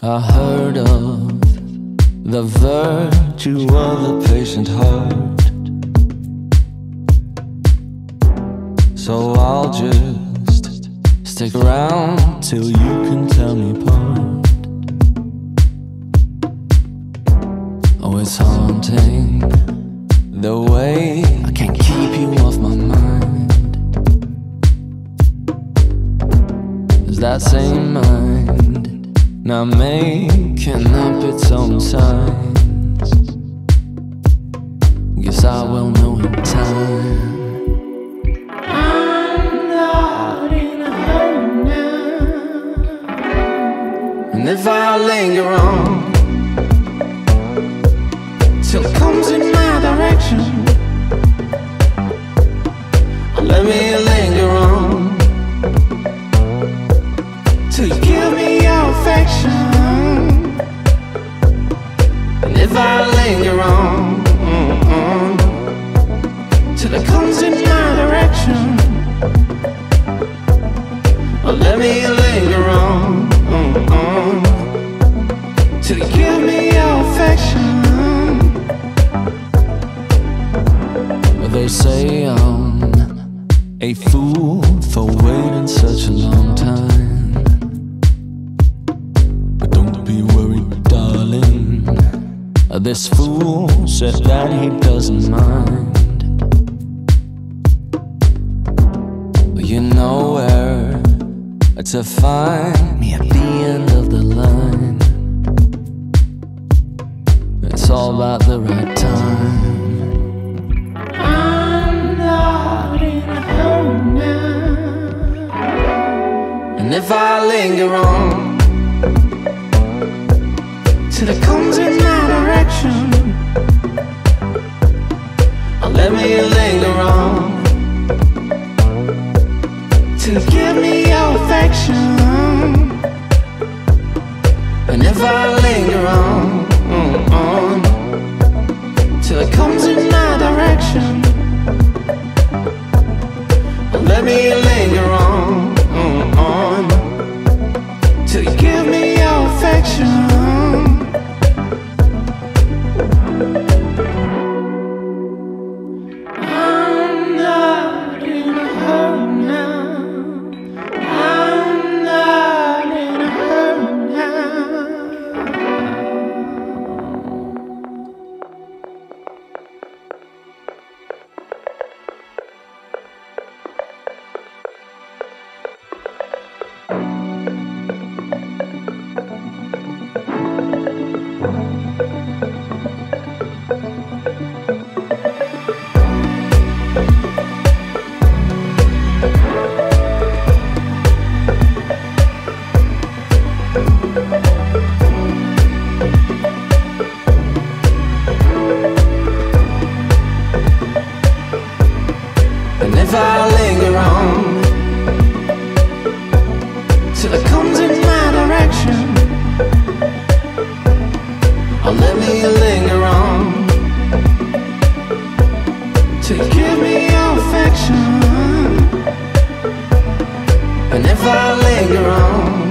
I heard of the virtue of the patient heart. So I'll just stick around till you can tell me apart. Oh, it's haunting the way I can't keep you off my mind. Is that same mind? Now making up its own signs. Guess I will know in time. I'm not in a hurry now. And if I linger on till it comes in my direction, let me if I linger on. Mm-hmm. Till it comes in my direction, let me This fool said that he doesn't mind. You know where to find me at the end of the line. It's all about the right time. I'm not in a hurry now. And if I linger on till it comes in my direction, let me linger on you give me your affection. And if I linger on, till I linger on till it comes in my direction. Oh, let me linger on till you give me your affection. And if I linger on